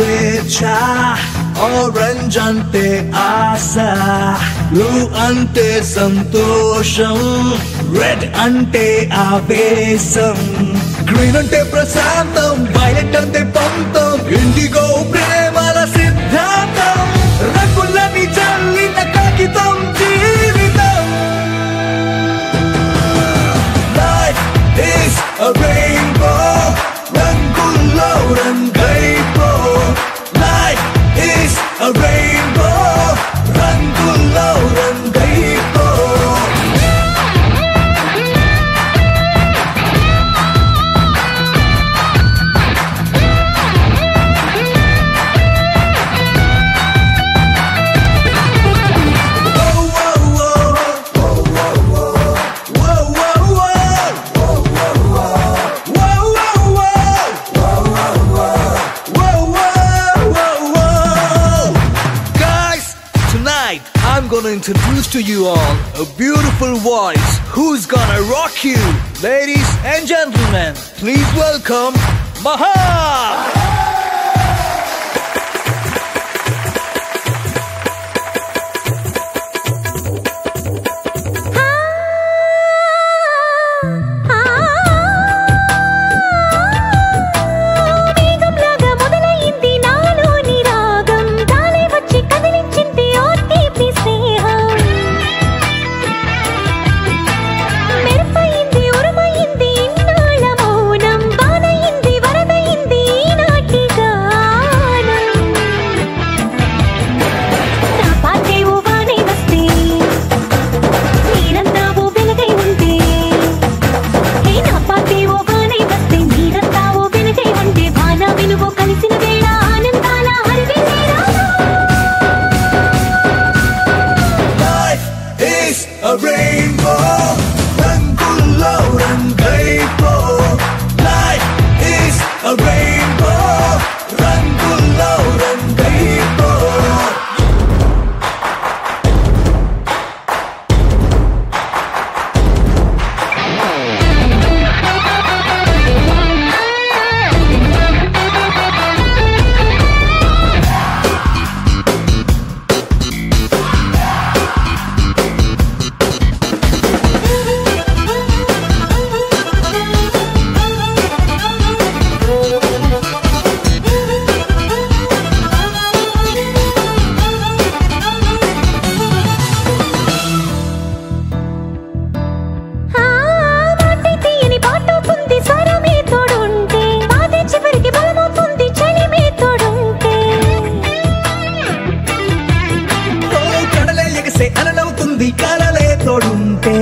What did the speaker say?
స్వేచ్ఛ ఆరెంజ్ అంటే ఆశ బ్లూ అంటే సంతోషం రెడ్ అంటే ఆవేశం గ్రీన్ అంటే ప్రశాంతం వైలెట్ అంటే పంతం ఇండిగో ప్రేమల gonna introduce to you all a beautiful voice who's gonna rock you. Ladies and gentlemen, please welcome Maha! Run, below. love. కలలే తోడుంటే